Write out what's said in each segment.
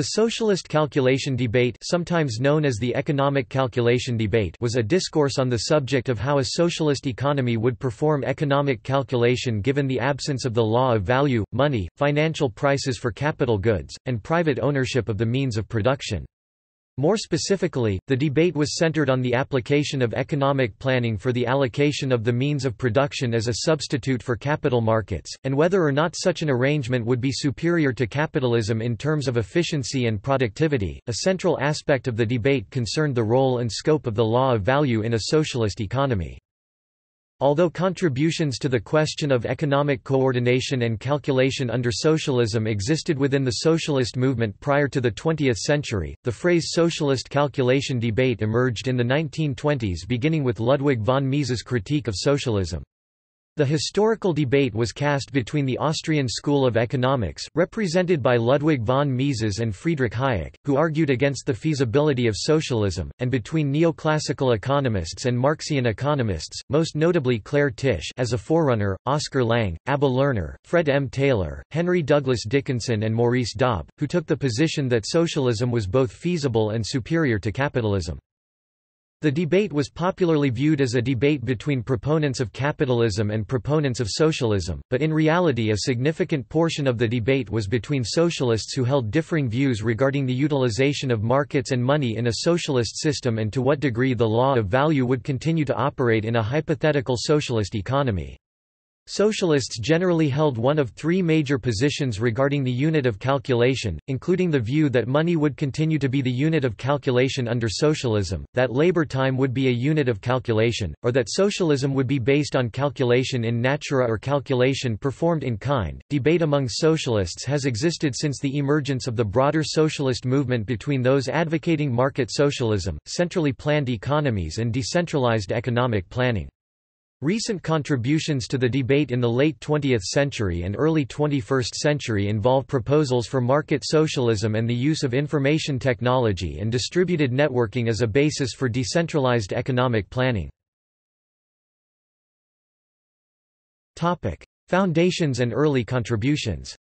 The socialist calculation debate sometimes known as the economic calculation debate was a discourse on the subject of how a socialist economy would perform economic calculation given the absence of the law of value, money, financial prices for capital goods, and private ownership of the means of production. More specifically, the debate was centered on the application of economic planning for the allocation of the means of production as a substitute for capital markets, and whether or not such an arrangement would be superior to capitalism in terms of efficiency and productivity. A central aspect of the debate concerned the role and scope of the law of value in a socialist economy. Although contributions to the question of economic coordination and calculation under socialism existed within the socialist movement prior to the 20th century, the phrase socialist calculation debate emerged in the 1920s beginning with Ludwig von Mises' critique of socialism. The historical debate was cast between the Austrian School of Economics, represented by Ludwig von Mises and Friedrich Hayek, who argued against the feasibility of socialism, and between neoclassical economists and Marxian economists, most notably Cläre Tisch as a forerunner, Oskar Lange, Abba Lerner, Fred M. Taylor, Henry Douglas Dickinson and Maurice Dobb, who took the position that socialism was both feasible and superior to capitalism. The debate was popularly viewed as a debate between proponents of capitalism and proponents of socialism, but in reality a significant portion of the debate was between socialists who held differing views regarding the utilization of markets and money in a socialist system and to what degree the law of value would continue to operate in a hypothetical socialist economy. Socialists generally held one of three major positions regarding the unit of calculation, including the view that money would continue to be the unit of calculation under socialism, that labor time would be a unit of calculation, or that socialism would be based on calculation in natura or calculation performed in kind. Debate among socialists has existed since the emergence of the broader socialist movement between those advocating market socialism, centrally planned economies, and decentralized economic planning. Recent contributions to the debate in the late 20th century and early 21st century involve proposals for market socialism and the use of information technology and distributed networking as a basis for decentralized economic planning. Foundations and early contributions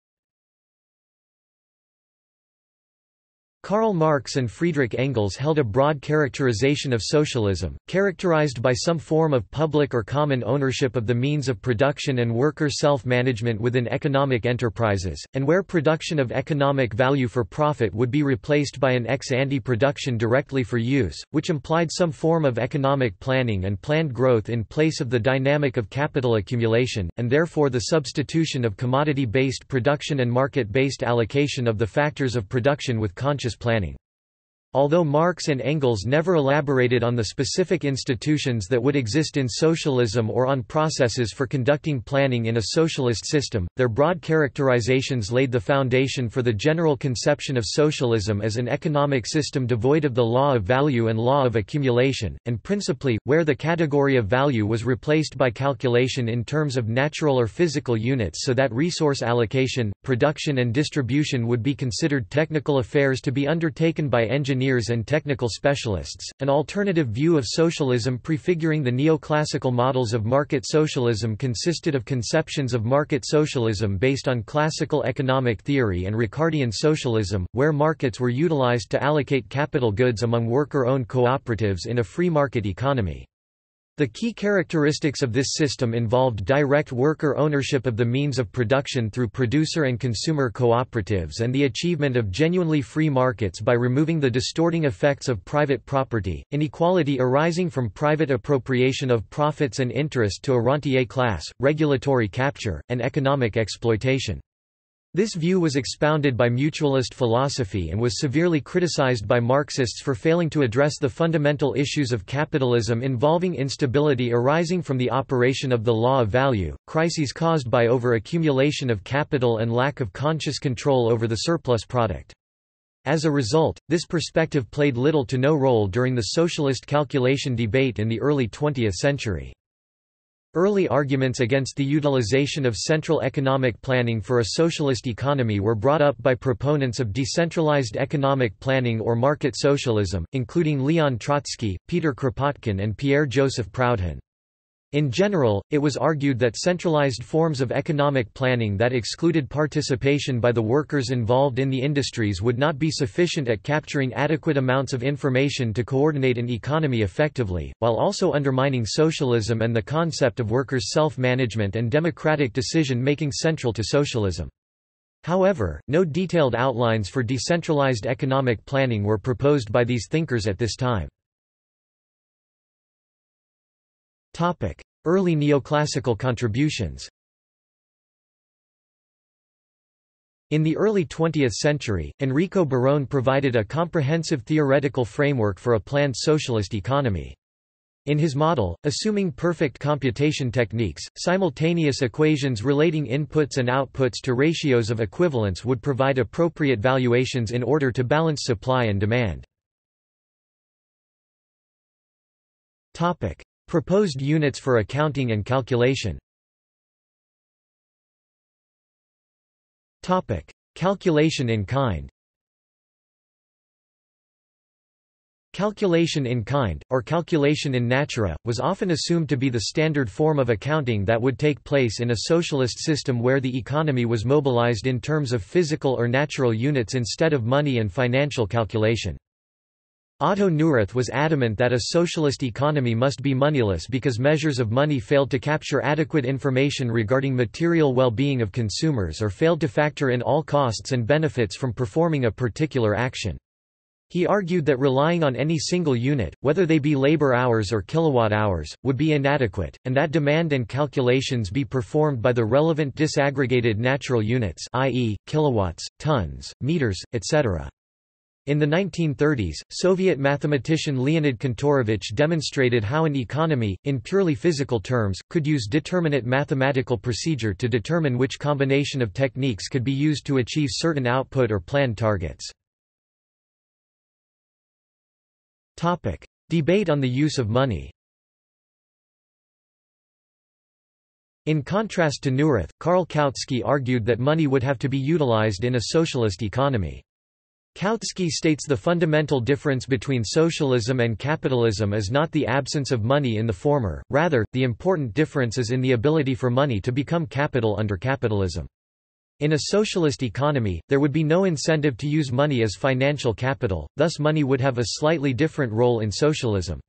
Karl Marx and Friedrich Engels held a broad characterization of socialism, characterized by some form of public or common ownership of the means of production and worker self-management within economic enterprises, and where production of economic value for profit would be replaced by an ex-ante production directly for use, which implied some form of economic planning and planned growth in place of the dynamic of capital accumulation, and therefore the substitution of commodity-based production and market-based allocation of the factors of production with conscious planning. Although Marx and Engels never elaborated on the specific institutions that would exist in socialism or on processes for conducting planning in a socialist system, their broad characterizations laid the foundation for the general conception of socialism as an economic system devoid of the law of value and law of accumulation, and principally, where the category of value was replaced by calculation in terms of natural or physical units so that resource allocation, production and distribution would be considered technical affairs to be undertaken by engineers engineers and technical specialists. An alternative view of socialism prefiguring the neoclassical models of market socialism consisted of conceptions of market socialism based on classical economic theory and Ricardian socialism, where markets were utilized to allocate capital goods among worker-owned cooperatives in a free market economy. The key characteristics of this system involved direct worker ownership of the means of production through producer and consumer cooperatives and the achievement of genuinely free markets by removing the distorting effects of private property, inequality arising from private appropriation of profits and interest to a rentier class, regulatory capture, and economic exploitation. This view was expounded by mutualist philosophy and was severely criticized by Marxists for failing to address the fundamental issues of capitalism involving instability arising from the operation of the law of value, crises caused by over-accumulation of capital and lack of conscious control over the surplus product. As a result, this perspective played little to no role during the socialist calculation debate in the early 20th century. Early arguments against the utilization of central economic planning for a socialist economy were brought up by proponents of decentralized economic planning or market socialism, including Leon Trotsky, Peter Kropotkin and Pierre-Joseph Proudhon. In general, it was argued that centralized forms of economic planning that excluded participation by the workers involved in the industries would not be sufficient at capturing adequate amounts of information to coordinate an economy effectively, while also undermining socialism and the concept of workers' self-management and democratic decision-making central to socialism. However, no detailed outlines for decentralized economic planning were proposed by these thinkers at this time. Early neoclassical contributions In the early 20th century, Enrico Barone provided a comprehensive theoretical framework for a planned socialist economy. In his model, assuming perfect computation techniques, simultaneous equations relating inputs and outputs to ratios of equivalence would provide appropriate valuations in order to balance supply and demand. Proposed units for accounting and calculation Topic. Calculation in kind Calculation in kind, or calculation in natura, was often assumed to be the standard form of accounting that would take place in a socialist system where the economy was mobilized in terms of physical or natural units instead of money and financial calculation. Otto Neurath was adamant that a socialist economy must be moneyless because measures of money failed to capture adequate information regarding material well-being of consumers or failed to factor in all costs and benefits from performing a particular action. He argued that relying on any single unit, whether they be labor hours or kilowatt hours, would be inadequate, and that demand and calculations be performed by the relevant disaggregated natural units i.e., kilowatts, tons, meters, etc. In the 1930s, Soviet mathematician Leonid Kantorovich demonstrated how an economy, in purely physical terms, could use determinate mathematical procedure to determine which combination of techniques could be used to achieve certain output or planned targets. Topic. Debate on the use of money In contrast to Neurath, Karl Kautsky argued that money would have to be utilized in a socialist economy. Kautsky states the fundamental difference between socialism and capitalism is not the absence of money in the former, rather, the important difference is in the ability for money to become capital under capitalism. In a socialist economy, there would be no incentive to use money as financial capital, thus money would have a slightly different role in socialism.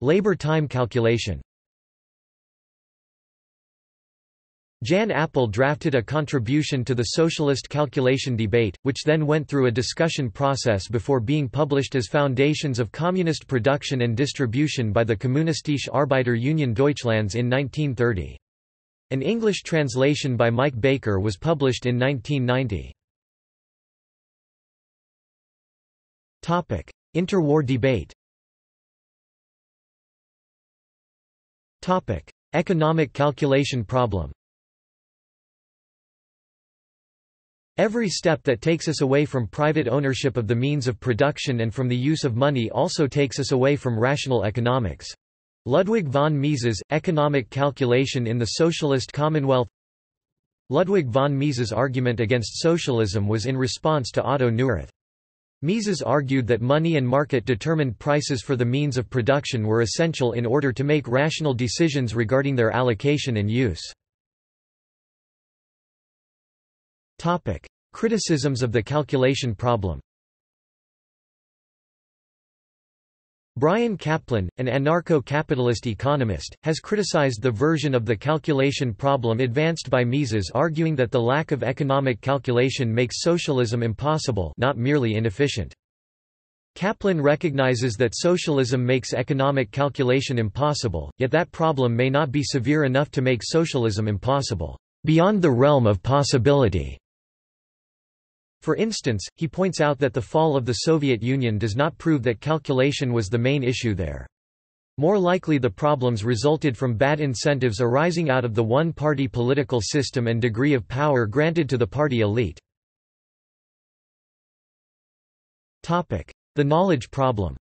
Labor time calculation Jan Appel drafted a contribution to the socialist calculation debate, which then went through a discussion process before being published as Foundations of Communist Production and Distribution by the Kommunistische Arbeiter Union Deutschlands in 1930. An English translation by Mike Baker was published in 1990. Interwar debate Economic calculation problem Every step that takes us away from private ownership of the means of production and from the use of money also takes us away from rational economics. Ludwig von Mises, Economic Calculation in the Socialist Commonwealth Ludwig von Mises' argument against socialism was in response to Otto Neurath. Mises argued that money and market-determined prices for the means of production were essential in order to make rational decisions regarding their allocation and use. Topic: Criticisms of the calculation problem. Bryan Caplan, an anarcho-capitalist economist, has criticized the version of the calculation problem advanced by Mises arguing that the lack of economic calculation makes socialism impossible not merely inefficient. Caplan recognizes that socialism makes economic calculation impossible, yet that problem may not be severe enough to make socialism impossible, beyond the realm of possibility. For instance, he points out that the fall of the Soviet Union does not prove that calculation was the main issue there. More likely the problems resulted from bad incentives arising out of the one-party political system and degree of power granted to the party elite. The knowledge problem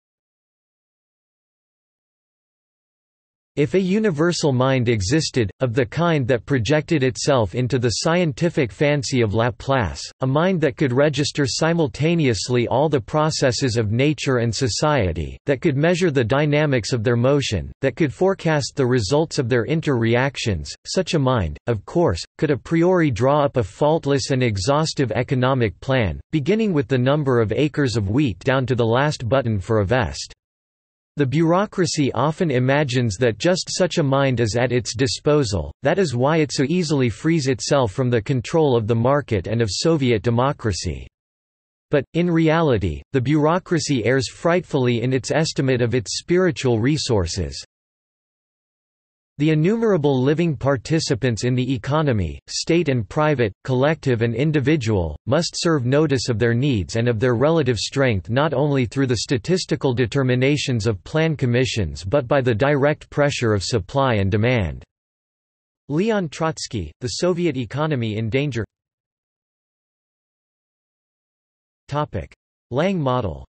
If a universal mind existed, of the kind that projected itself into the scientific fancy of Laplace, a mind that could register simultaneously all the processes of nature and society, that could measure the dynamics of their motion, that could forecast the results of their inter-reactions, such a mind, of course, could a priori draw up a faultless and exhaustive economic plan, beginning with the number of acres of wheat down to the last button for a vest. The bureaucracy often imagines that just such a mind is at its disposal, that is why it so easily frees itself from the control of the market and of Soviet democracy. But, in reality, the bureaucracy errs frightfully in its estimate of its spiritual resources, the innumerable living participants in the economy, state and private, collective and individual, must serve notice of their needs and of their relative strength not only through the statistical determinations of plan commissions but by the direct pressure of supply and demand. Leon Trotsky, The Soviet Economy in Danger. Lange model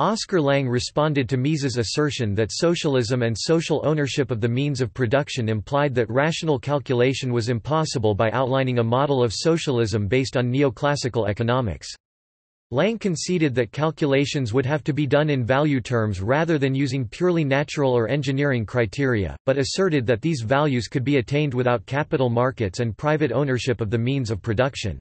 Oskar Lange responded to Mises' assertion that socialism and social ownership of the means of production implied that rational calculation was impossible by outlining a model of socialism based on neoclassical economics. Lange conceded that calculations would have to be done in value terms rather than using purely natural or engineering criteria, but asserted that these values could be attained without capital markets and private ownership of the means of production.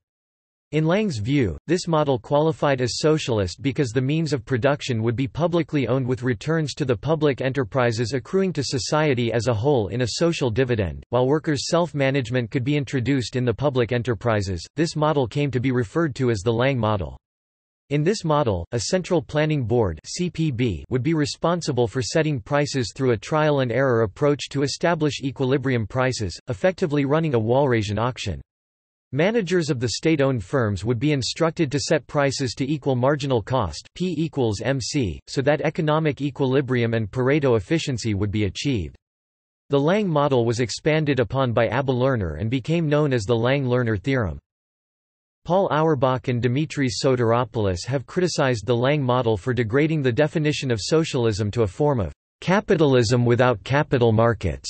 In Lange's view, this model qualified as socialist because the means of production would be publicly owned with returns to the public enterprises accruing to society as a whole in a social dividend, while workers' self-management could be introduced in the public enterprises. This model came to be referred to as the Lange model. In this model, a central planning board (CPB) would be responsible for setting prices through a trial and error approach to establish equilibrium prices, effectively running a Walrasian auction. Managers of the state-owned firms would be instructed to set prices to equal marginal cost P equals MC, so that economic equilibrium and Pareto efficiency would be achieved. The Lange model was expanded upon by Abba Lerner and became known as the Lange-Lerner theorem. Paul Auerbach and Dimitris Sotiropoulos have criticized the Lange model for degrading the definition of socialism to a form of capitalism without capital markets.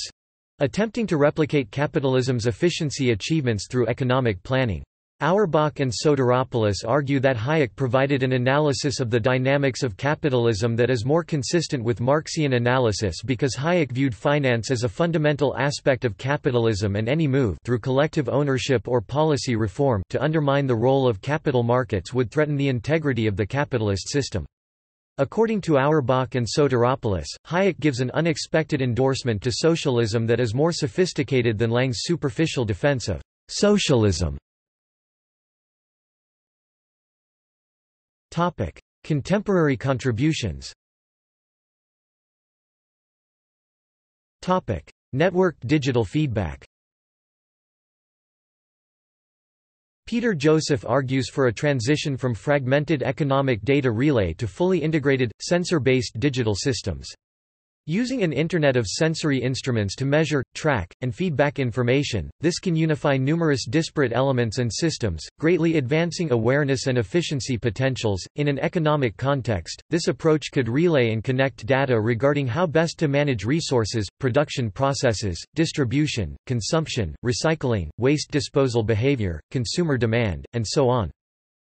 Attempting to replicate capitalism's efficiency achievements through economic planning. Auerbach and Sotiropoulos argue that Hayek provided an analysis of the dynamics of capitalism that is more consistent with Marxian analysis because Hayek viewed finance as a fundamental aspect of capitalism and any move through collective ownership or policy reform to undermine the role of capital markets would threaten the integrity of the capitalist system. According to Auerbach and Sotiropoulos, Hayek gives an unexpected endorsement to socialism that is more sophisticated than Lange's superficial defense of socialism. Topic: Contemporary contributions Topic: Networked digital feedback Peter Joseph argues for a transition from fragmented economic data relay to fully integrated, sensor-based digital systems. Using an Internet of sensory instruments to measure, track, and feedback information, this can unify numerous disparate elements and systems, greatly advancing awareness and efficiency potentials. In an economic context, this approach could relay and connect data regarding how best to manage resources, production processes, distribution, consumption, recycling, waste disposal behavior, consumer demand, and so on.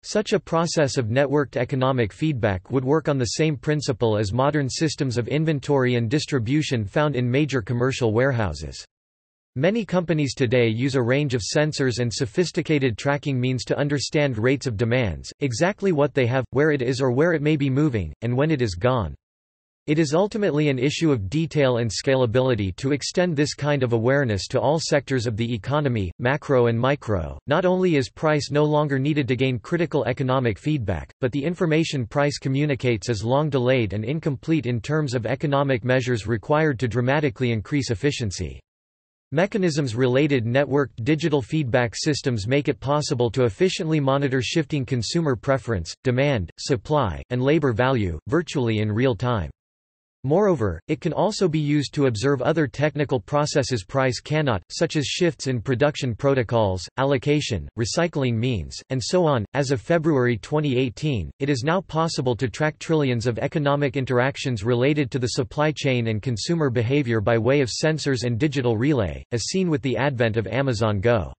Such a process of networked economic feedback would work on the same principle as modern systems of inventory and distribution found in major commercial warehouses. Many companies today use a range of sensors and sophisticated tracking means to understand rates of demands, exactly what they have, where it is or where it may be moving, and when it is gone. It is ultimately an issue of detail and scalability to extend this kind of awareness to all sectors of the economy, macro and micro. Not only is price no longer needed to gain critical economic feedback, but the information price communicates is long delayed and incomplete in terms of economic measures required to dramatically increase efficiency. Mechanisms related networked digital feedback systems make it possible to efficiently monitor shifting consumer preference, demand, supply, and labor value, virtually in real time. Moreover, it can also be used to observe other technical processes price cannot, such as shifts in production protocols, allocation, recycling means, and so on. As of February 2018, it is now possible to track trillions of economic interactions related to the supply chain and consumer behavior by way of sensors and digital relay, as seen with the advent of Amazon Go.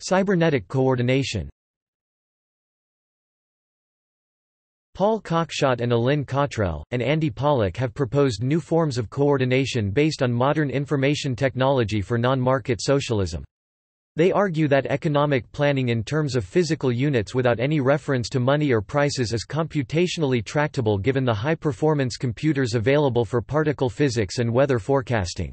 Cybernetic coordination Paul Cockshott and Allin Cottrell, and Andy Pollack have proposed new forms of coordination based on modern information technology for non-market socialism. They argue that economic planning in terms of physical units without any reference to money or prices is computationally tractable given the high-performance computers available for particle physics and weather forecasting.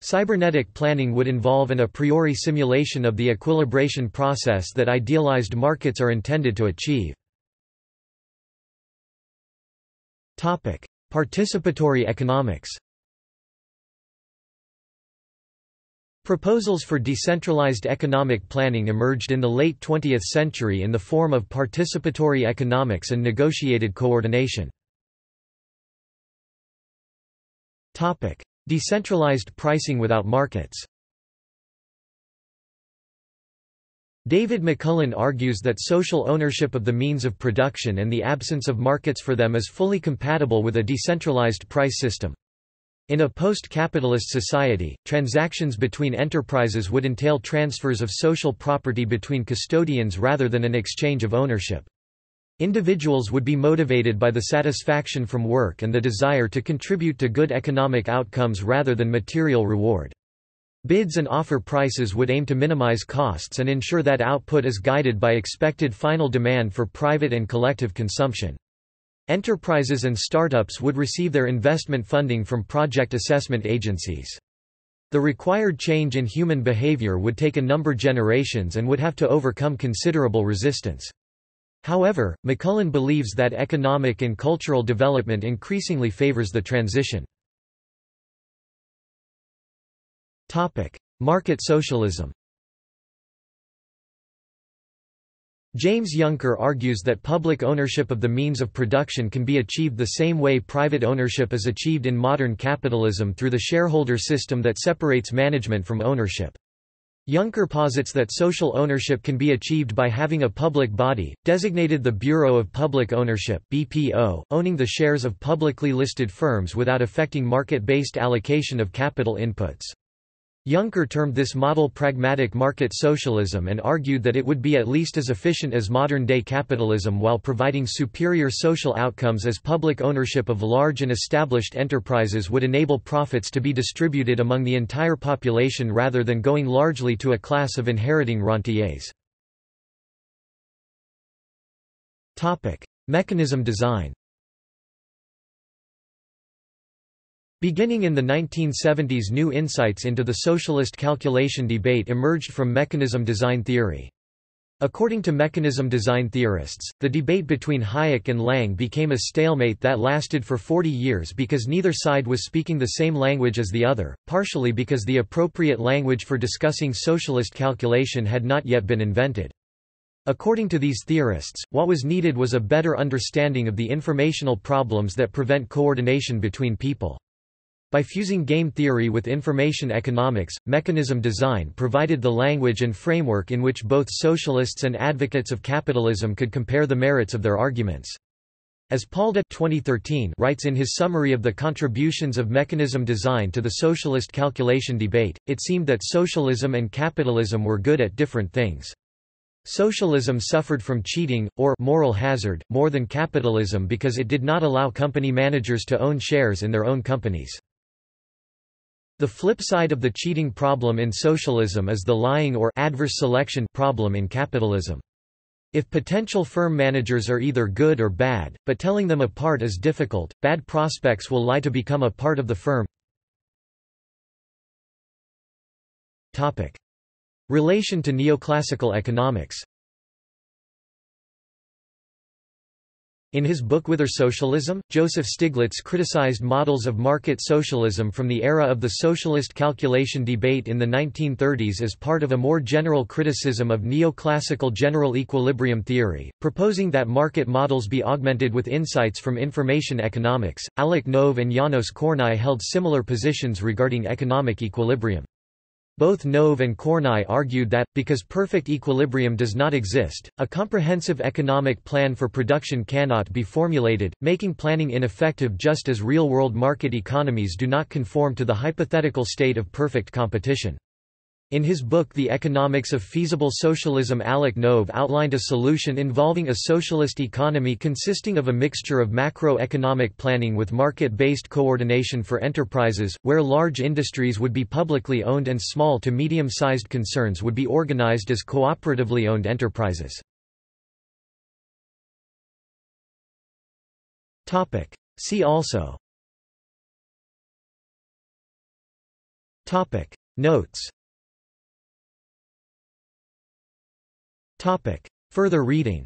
Cybernetic planning would involve an a priori simulation of the equilibration process that idealized markets are intended to achieve. Participatory economics. Proposals for decentralized economic planning emerged in the late 20th century in the form of participatory economics and negotiated coordination. Decentralized pricing without markets David McMullen argues that social ownership of the means of production and the absence of markets for them is fully compatible with a decentralized price system. In a post-capitalist society, transactions between enterprises would entail transfers of social property between custodians rather than an exchange of ownership. Individuals would be motivated by the satisfaction from work and the desire to contribute to good economic outcomes rather than material reward. Bids and offer prices would aim to minimize costs and ensure that output is guided by expected final demand for private and collective consumption. Enterprises and startups would receive their investment funding from project assessment agencies. The required change in human behavior would take a number generations and would have to overcome considerable resistance. However, McMullen believes that economic and cultural development increasingly favors the transition. Market socialism James Yunker argues that public ownership of the means of production can be achieved the same way private ownership is achieved in modern capitalism through the shareholder system that separates management from ownership. Yunker posits that social ownership can be achieved by having a public body, designated the Bureau of Public Ownership BPO, owning the shares of publicly listed firms without affecting market-based allocation of capital inputs. Yunker termed this model pragmatic market socialism and argued that it would be at least as efficient as modern-day capitalism while providing superior social outcomes as public ownership of large and established enterprises would enable profits to be distributed among the entire population rather than going largely to a class of inheriting rentiers. Mechanism design Beginning in the 1970s new insights into the socialist calculation debate emerged from mechanism design theory. According to mechanism design theorists, the debate between Hayek and Lange became a stalemate that lasted for 40 years because neither side was speaking the same language as the other, partially because the appropriate language for discussing socialist calculation had not yet been invented. According to these theorists, what was needed was a better understanding of the informational problems that prevent coordination between people. By fusing game theory with information economics, mechanism design provided the language and framework in which both socialists and advocates of capitalism could compare the merits of their arguments. As Paul de 2013 writes in his summary of the contributions of mechanism design to the socialist calculation debate, it seemed that socialism and capitalism were good at different things. Socialism suffered from cheating, or moral hazard, more than capitalism because it did not allow company managers to own shares in their own companies. The flip side of the cheating problem in socialism is the lying or adverse selection problem in capitalism. If potential firm managers are either good or bad, but telling them apart is difficult, bad prospects will lie to become a part of the firm. Topic. Relation to neoclassical economics In his book Whither Socialism, Joseph Stiglitz criticized models of market socialism from the era of the socialist calculation debate in the 1930s as part of a more general criticism of neoclassical general equilibrium theory, proposing that market models be augmented with insights from information economics. Alec Nove and Janos Kornai held similar positions regarding economic equilibrium. Both Nove and Kornai argued that, because perfect equilibrium does not exist, a comprehensive economic plan for production cannot be formulated, making planning ineffective just as real-world market economies do not conform to the hypothetical state of perfect competition. In his book The Economics of Feasible Socialism Alec Nove outlined a solution involving a socialist economy consisting of a mixture of macroeconomic planning with market-based coordination for enterprises, where large industries would be publicly owned and small to medium-sized concerns would be organized as cooperatively owned enterprises. See also. Notes Further reading